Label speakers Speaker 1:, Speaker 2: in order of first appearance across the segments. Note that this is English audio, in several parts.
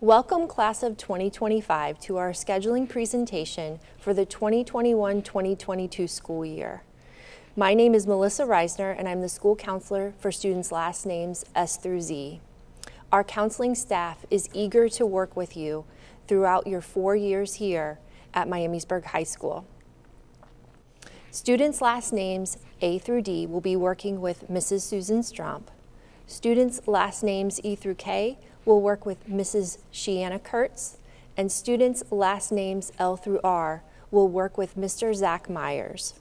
Speaker 1: Welcome class of 2025 to our scheduling presentation for the 2021-2022 school year. My name is Melissa Risner and I'm the school counselor for students' last names S through Z. Our counseling staff is eager to work with you throughout your four years here at Miamisburg High School. Students' last names A through D will be working with Mrs. Susan Stromp. Students' last names E through K will work with Mrs. Shiana Kurtz, and students' last names L through R will work with Mr. Zach Myers.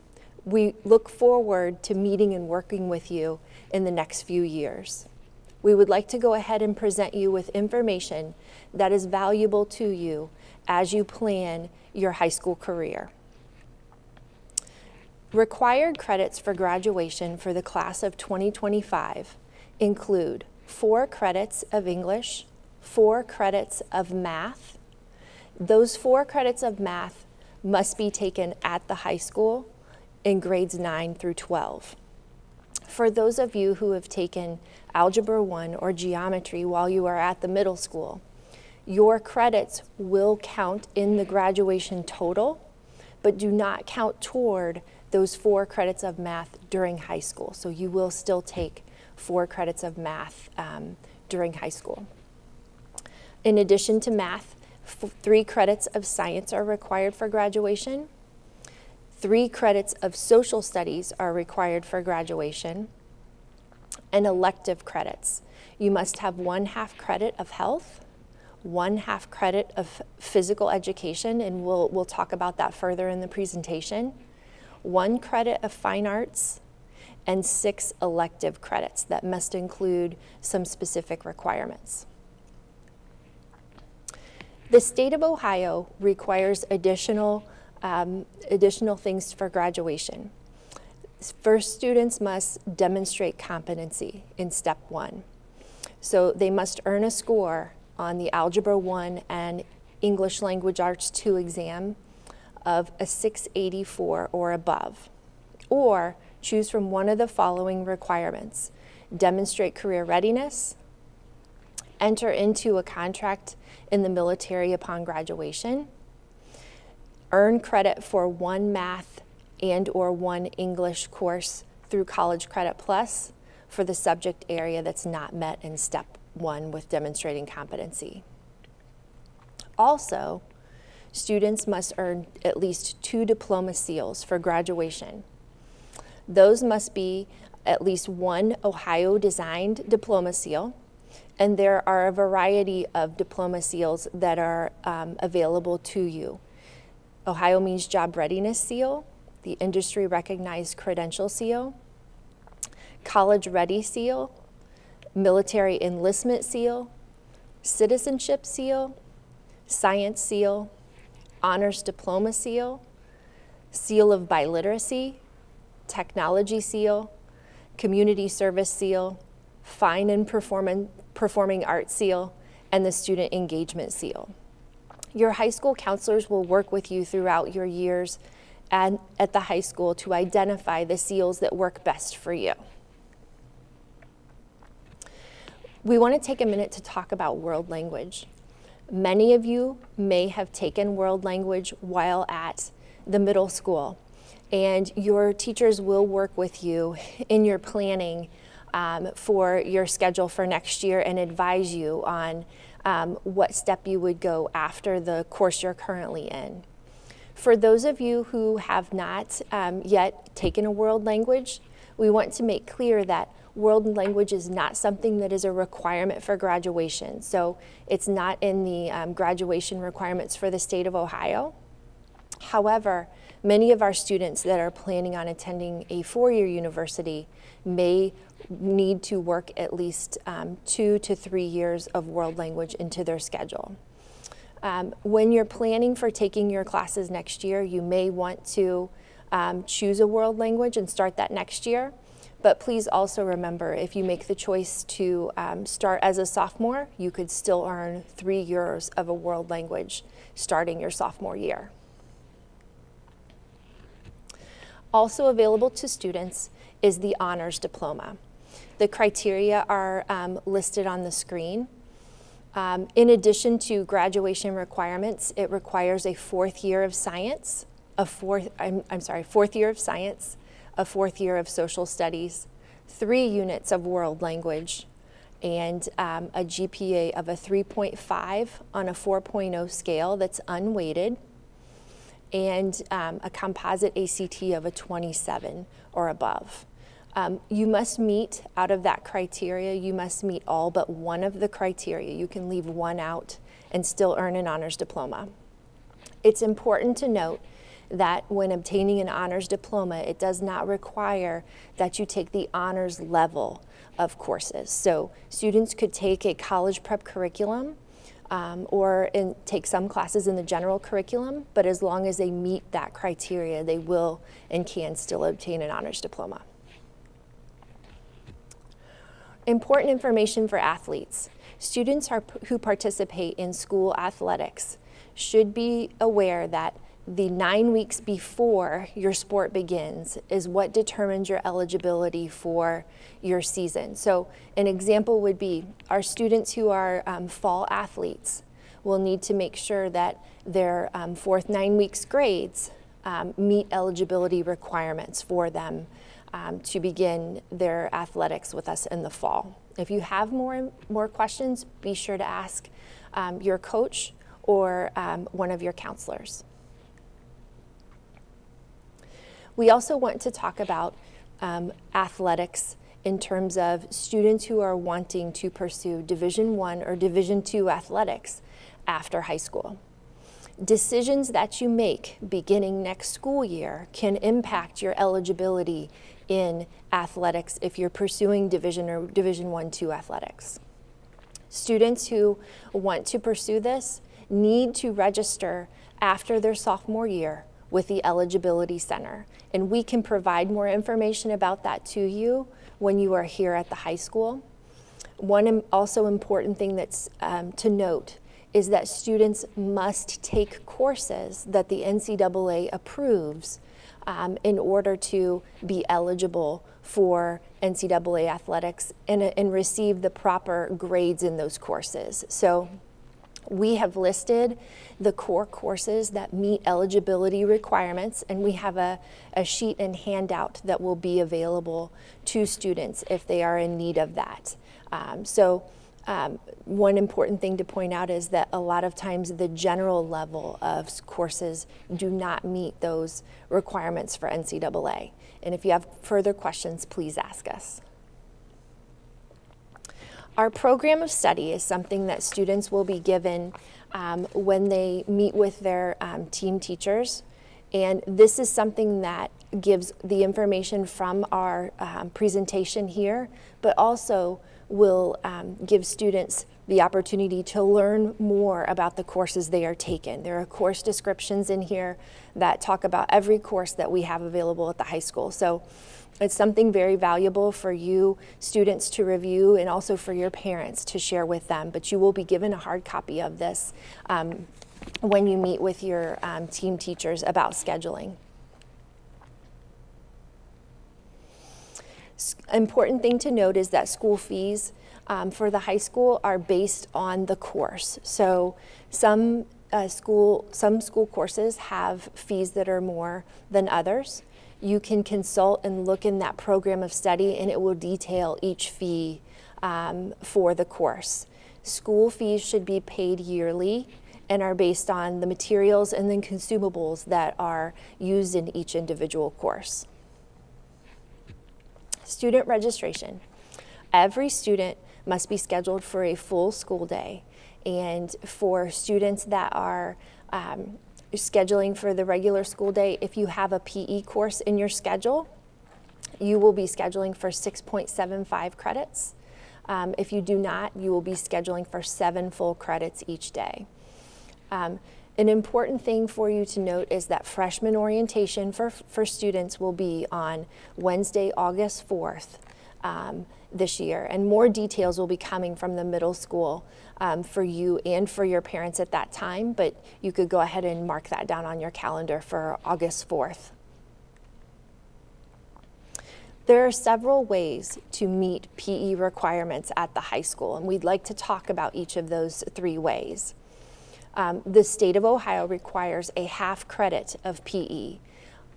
Speaker 1: We look forward to meeting and working with you in the next few years. We would like to go ahead and present you with information that is valuable to you as you plan your high school career. Required credits for graduation for the class of 2025 include four credits of English, four credits of math. Those four credits of math must be taken at the high school in grades 9 through 12. For those of you who have taken Algebra 1 or geometry while you are at the middle school, your credits will count in the graduation total, but do not count toward those four credits of math during high school. So you will still take four credits of math um, during high school. In addition to math, three credits of science are required for graduation. Three credits of social studies are required for graduation. And elective credits. You must have one half credit of health, one half credit of physical education, and we'll, we'll talk about that further in the presentation, one credit of fine arts, and six elective credits that must include some specific requirements. The state of Ohio requires additional, um, additional things for graduation. First, students must demonstrate competency in step one. So they must earn a score on the Algebra 1 and English Language Arts 2 exam of a 684 or above, or choose from one of the following requirements. Demonstrate career readiness, enter into a contract in the military upon graduation, earn credit for one math and or one English course through College Credit Plus for the subject area that's not met in step one with demonstrating competency. Also, students must earn at least two diploma seals for graduation those must be at least one Ohio designed diploma seal. And there are a variety of diploma seals that are um, available to you. Ohio Means Job Readiness Seal, the Industry Recognized Credential Seal, College Ready Seal, Military Enlistment Seal, Citizenship Seal, Science Seal, Honors Diploma Seal, Seal of Biliteracy, Technology Seal, Community Service Seal, Fine and Performing, Performing Arts Seal, and the Student Engagement Seal. Your high school counselors will work with you throughout your years and at the high school to identify the seals that work best for you. We want to take a minute to talk about world language. Many of you may have taken world language while at the middle school and your teachers will work with you in your planning um, for your schedule for next year and advise you on um, what step you would go after the course you're currently in. For those of you who have not um, yet taken a world language, we want to make clear that world language is not something that is a requirement for graduation. So it's not in the um, graduation requirements for the state of Ohio. However, Many of our students that are planning on attending a four-year university may need to work at least um, two to three years of world language into their schedule. Um, when you're planning for taking your classes next year, you may want to um, choose a world language and start that next year. But please also remember, if you make the choice to um, start as a sophomore, you could still earn three years of a world language starting your sophomore year. Also available to students is the honors diploma. The criteria are um, listed on the screen. Um, in addition to graduation requirements, it requires a fourth year of science, a fourth, I'm, I'm sorry, fourth year of science, a fourth year of social studies, three units of world language, and um, a GPA of a 3.5 on a 4.0 scale that's unweighted, and um, a composite ACT of a 27 or above. Um, you must meet out of that criteria, you must meet all but one of the criteria. You can leave one out and still earn an honors diploma. It's important to note that when obtaining an honors diploma, it does not require that you take the honors level of courses. So students could take a college prep curriculum um, or in, take some classes in the general curriculum, but as long as they meet that criteria, they will and can still obtain an honors diploma. Important information for athletes. Students are, who participate in school athletics should be aware that the nine weeks before your sport begins is what determines your eligibility for your season. So, an example would be our students who are um, fall athletes will need to make sure that their um, fourth nine weeks grades um, meet eligibility requirements for them um, to begin their athletics with us in the fall. If you have more, more questions, be sure to ask um, your coach or um, one of your counselors. We also want to talk about um, athletics in terms of students who are wanting to pursue Division One or Division Two athletics after high school. Decisions that you make beginning next school year can impact your eligibility in athletics if you're pursuing Division or Division One, Two athletics. Students who want to pursue this need to register after their sophomore year with the Eligibility Center. And we can provide more information about that to you when you are here at the high school. One also important thing that's um, to note is that students must take courses that the NCAA approves um, in order to be eligible for NCAA athletics and, and receive the proper grades in those courses. So we have listed the core courses that meet eligibility requirements, and we have a, a sheet and handout that will be available to students if they are in need of that. Um, so um, one important thing to point out is that a lot of times the general level of courses do not meet those requirements for NCAA. And if you have further questions, please ask us. Our program of study is something that students will be given um, when they meet with their um, team teachers. And this is something that gives the information from our um, presentation here, but also will um, give students the opportunity to learn more about the courses they are taking. There are course descriptions in here that talk about every course that we have available at the high school. So it's something very valuable for you students to review and also for your parents to share with them, but you will be given a hard copy of this um, when you meet with your um, team teachers about scheduling. important thing to note is that school fees um, for the high school are based on the course. So some uh, school, some school courses have fees that are more than others you can consult and look in that program of study and it will detail each fee um, for the course. School fees should be paid yearly and are based on the materials and then consumables that are used in each individual course. Student registration. Every student must be scheduled for a full school day. And for students that are um, scheduling for the regular school day, if you have a PE course in your schedule, you will be scheduling for 6.75 credits. Um, if you do not, you will be scheduling for seven full credits each day. Um, an important thing for you to note is that freshman orientation for, for students will be on Wednesday, August 4th um, this year, and more details will be coming from the middle school um, for you and for your parents at that time, but you could go ahead and mark that down on your calendar for August 4th. There are several ways to meet PE requirements at the high school, and we'd like to talk about each of those three ways. Um, the state of Ohio requires a half credit of PE.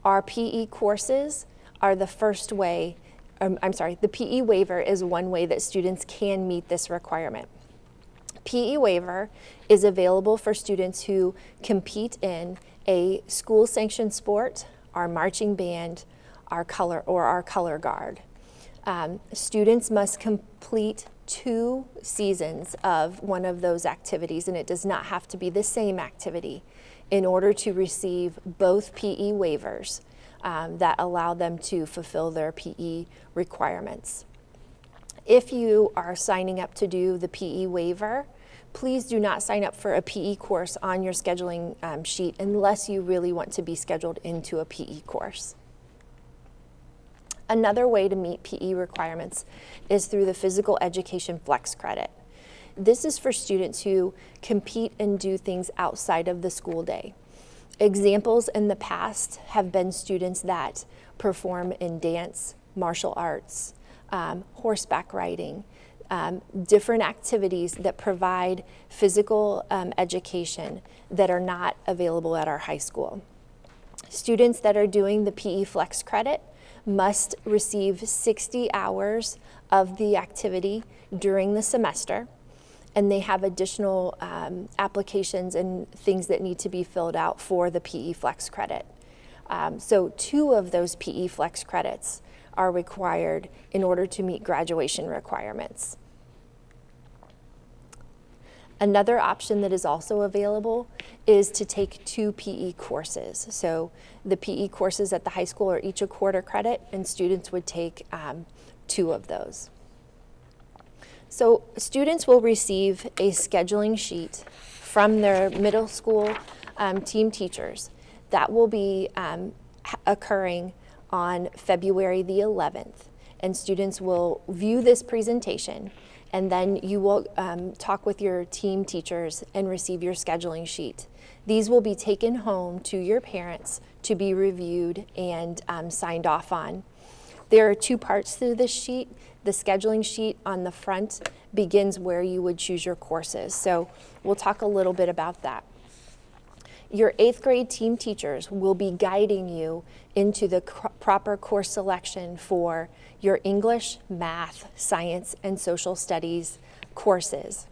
Speaker 1: Our PE courses are the first way, um, I'm sorry, the PE waiver is one way that students can meet this requirement. PE waiver is available for students who compete in a school sanctioned sport, our marching band, our color or our color guard. Um, students must complete two seasons of one of those activities, and it does not have to be the same activity in order to receive both PE waivers um, that allow them to fulfill their PE requirements. If you are signing up to do the PE waiver, please do not sign up for a PE course on your scheduling um, sheet unless you really want to be scheduled into a PE course. Another way to meet PE requirements is through the Physical Education Flex Credit. This is for students who compete and do things outside of the school day. Examples in the past have been students that perform in dance, martial arts, um, horseback riding, um, different activities that provide physical um, education that are not available at our high school. Students that are doing the PE Flex credit must receive 60 hours of the activity during the semester and they have additional um, applications and things that need to be filled out for the PE Flex credit. Um, so two of those PE Flex credits are required in order to meet graduation requirements. Another option that is also available is to take two PE courses. So the PE courses at the high school are each a quarter credit, and students would take um, two of those. So students will receive a scheduling sheet from their middle school um, team teachers that will be um, occurring on February the 11th. And students will view this presentation and then you will um, talk with your team teachers and receive your scheduling sheet. These will be taken home to your parents to be reviewed and um, signed off on. There are two parts to this sheet. The scheduling sheet on the front begins where you would choose your courses. So we'll talk a little bit about that. Your eighth grade team teachers will be guiding you into the proper course selection for your English, math, science, and social studies courses.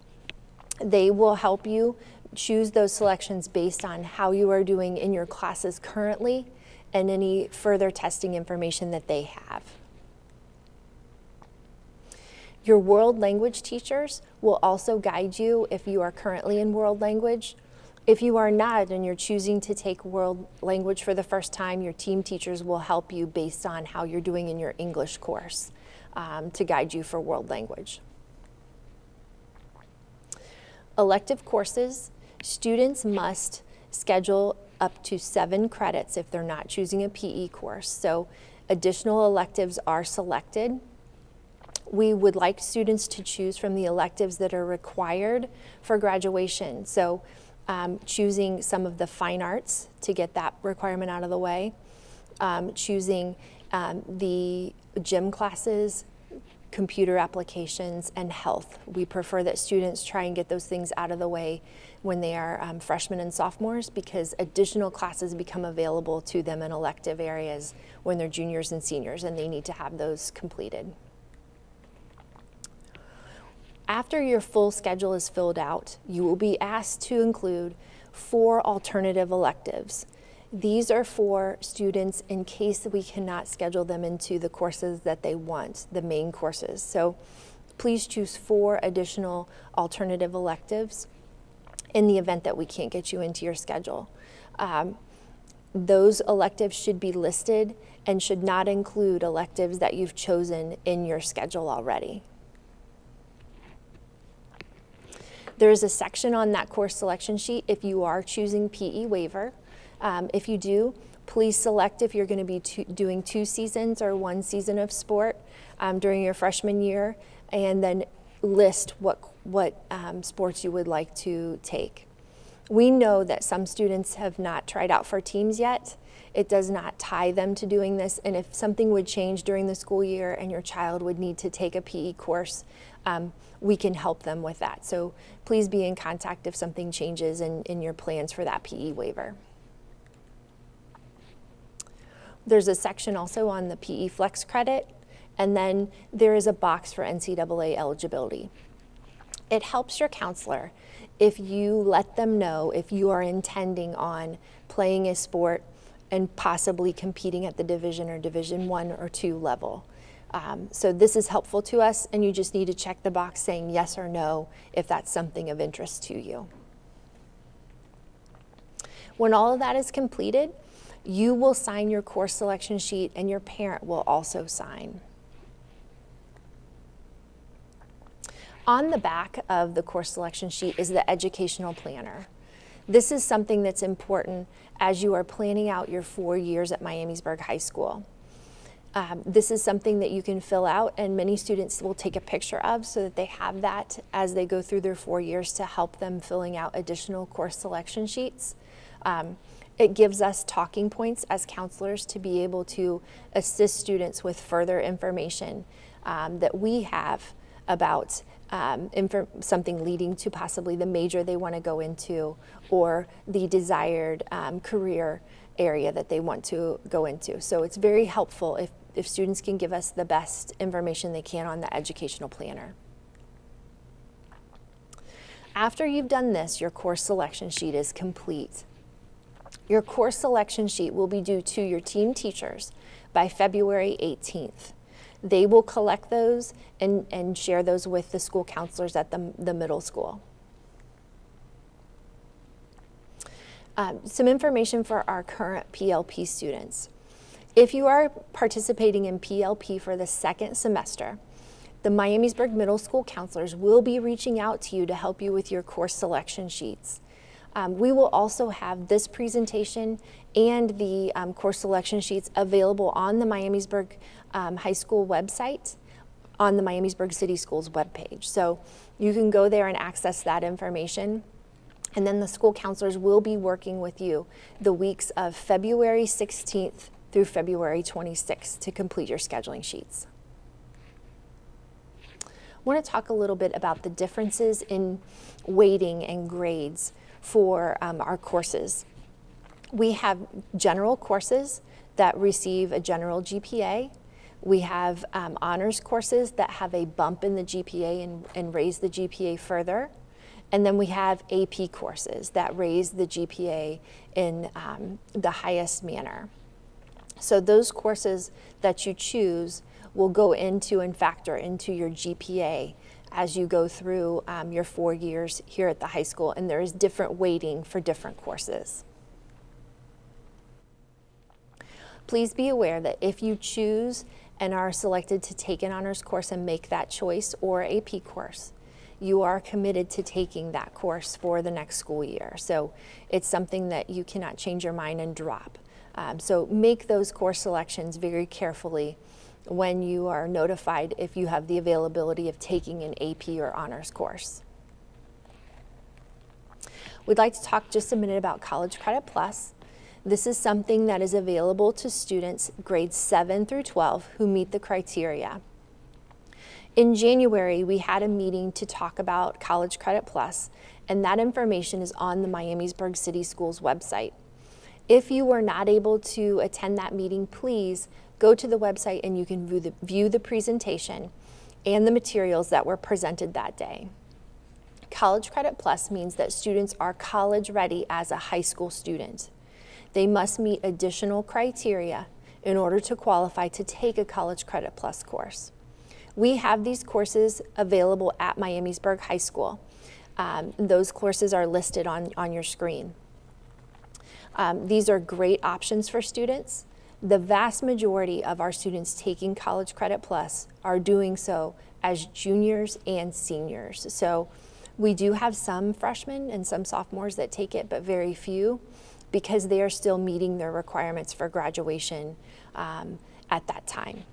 Speaker 1: They will help you choose those selections based on how you are doing in your classes currently and any further testing information that they have. Your world language teachers will also guide you if you are currently in world language if you are not and you're choosing to take world language for the first time, your team teachers will help you based on how you're doing in your English course um, to guide you for world language. Elective courses, students must schedule up to seven credits if they're not choosing a PE course. So additional electives are selected. We would like students to choose from the electives that are required for graduation. So um, choosing some of the fine arts to get that requirement out of the way, um, choosing um, the gym classes, computer applications, and health. We prefer that students try and get those things out of the way when they are um, freshmen and sophomores because additional classes become available to them in elective areas when they're juniors and seniors and they need to have those completed. After your full schedule is filled out, you will be asked to include four alternative electives. These are for students in case we cannot schedule them into the courses that they want, the main courses. So please choose four additional alternative electives in the event that we can't get you into your schedule. Um, those electives should be listed and should not include electives that you've chosen in your schedule already. There is a section on that course selection sheet if you are choosing PE waiver. Um, if you do, please select if you're going to be two, doing two seasons or one season of sport um, during your freshman year, and then list what, what um, sports you would like to take. We know that some students have not tried out for teams yet. It does not tie them to doing this, and if something would change during the school year and your child would need to take a PE course, um, we can help them with that. So please be in contact if something changes in, in your plans for that PE waiver. There's a section also on the PE Flex credit, and then there is a box for NCAA eligibility. It helps your counselor if you let them know if you are intending on playing a sport and possibly competing at the division or division one or two level. Um, so this is helpful to us and you just need to check the box saying yes or no if that's something of interest to you. When all of that is completed, you will sign your course selection sheet and your parent will also sign. On the back of the course selection sheet is the educational planner. This is something that's important as you are planning out your four years at Miamisburg High School. Um, this is something that you can fill out and many students will take a picture of so that they have that as they go through their four years to help them filling out additional course selection sheets. Um, it gives us talking points as counselors to be able to assist students with further information um, that we have about um, something leading to possibly the major they want to go into or the desired um, career area that they want to go into. So it's very helpful if, if students can give us the best information they can on the educational planner. After you've done this, your course selection sheet is complete. Your course selection sheet will be due to your team teachers by February 18th. They will collect those and, and share those with the school counselors at the, the middle school. Um, some information for our current PLP students. If you are participating in PLP for the second semester, the Miamisburg Middle School counselors will be reaching out to you to help you with your course selection sheets. Um, we will also have this presentation and the um, course selection sheets available on the Miamisburg um, High School website on the Miamisburg City Schools webpage. So you can go there and access that information. And then the school counselors will be working with you the weeks of February 16th through February 26th to complete your scheduling sheets. I want to talk a little bit about the differences in weighting and grades for um, our courses. We have general courses that receive a general GPA we have um, honors courses that have a bump in the GPA and, and raise the GPA further. And then we have AP courses that raise the GPA in um, the highest manner. So those courses that you choose will go into and factor into your GPA as you go through um, your four years here at the high school, and there is different weighting for different courses. Please be aware that if you choose and are selected to take an honors course and make that choice or AP course, you are committed to taking that course for the next school year. So it's something that you cannot change your mind and drop. Um, so make those course selections very carefully when you are notified if you have the availability of taking an AP or honors course. We'd like to talk just a minute about College Credit Plus. This is something that is available to students grades 7 through 12 who meet the criteria. In January, we had a meeting to talk about College Credit Plus, and that information is on the Miamisburg City Schools website. If you were not able to attend that meeting, please go to the website and you can view the, view the presentation and the materials that were presented that day. College Credit Plus means that students are college ready as a high school student. They must meet additional criteria in order to qualify to take a College Credit Plus course. We have these courses available at Miamisburg High School. Um, those courses are listed on, on your screen. Um, these are great options for students. The vast majority of our students taking College Credit Plus are doing so as juniors and seniors. So we do have some freshmen and some sophomores that take it, but very few because they are still meeting their requirements for graduation um, at that time.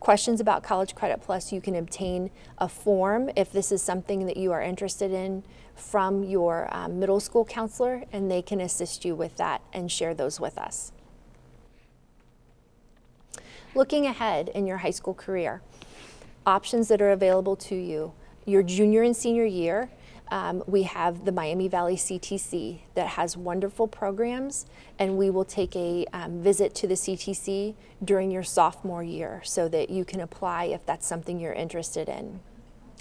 Speaker 1: Questions about College Credit Plus, you can obtain a form if this is something that you are interested in from your um, middle school counselor, and they can assist you with that and share those with us. Looking ahead in your high school career, options that are available to you. Your junior and senior year, um, we have the Miami Valley CTC that has wonderful programs, and we will take a um, visit to the CTC during your sophomore year so that you can apply if that's something you're interested in.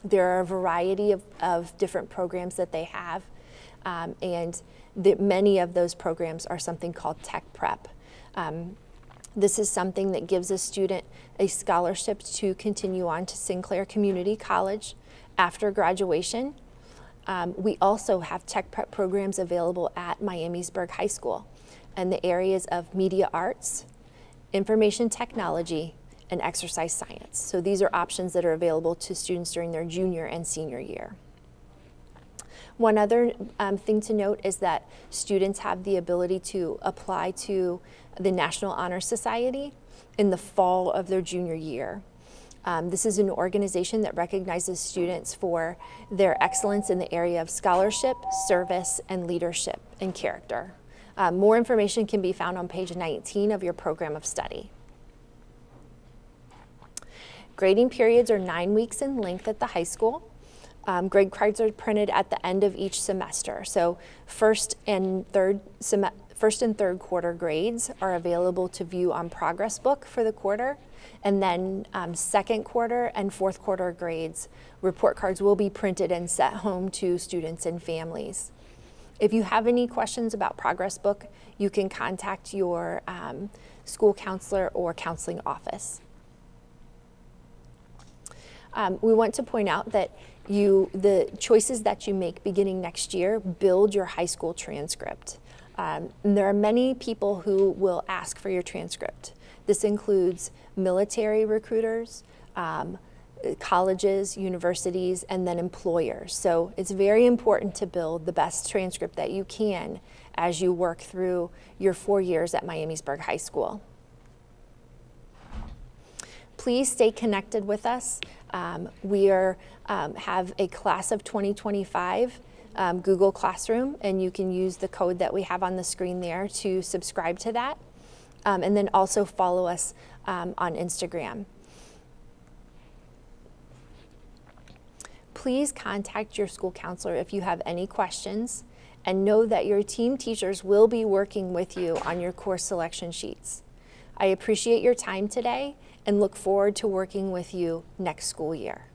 Speaker 1: There are a variety of, of different programs that they have, um, and many of those programs are something called Tech Prep. Um, this is something that gives a student a scholarship to continue on to Sinclair Community College after graduation. Um, we also have tech prep programs available at Miamisburg High School in the areas of media arts, information technology, and exercise science. So these are options that are available to students during their junior and senior year. One other um, thing to note is that students have the ability to apply to the National Honor Society in the fall of their junior year. Um, this is an organization that recognizes students for their excellence in the area of scholarship, service, and leadership and character. Um, more information can be found on page 19 of your program of study. Grading periods are nine weeks in length at the high school. Um, grade cards are printed at the end of each semester. So first and third first and third quarter grades are available to view on Progress Book for the quarter. And then um, second quarter and fourth quarter grades, report cards will be printed and sent home to students and families. If you have any questions about Progress Book, you can contact your um, school counselor or counseling office. Um, we want to point out that you, the choices that you make beginning next year build your high school transcript. Um, there are many people who will ask for your transcript. This includes military recruiters, um, colleges, universities, and then employers. So it's very important to build the best transcript that you can as you work through your four years at Miamisburg High School. Please stay connected with us. Um, we are, um, have a class of 2025 um, Google Classroom, and you can use the code that we have on the screen there to subscribe to that. Um, and then also follow us um, on Instagram. Please contact your school counselor if you have any questions and know that your team teachers will be working with you on your course selection sheets. I appreciate your time today and look forward to working with you next school year.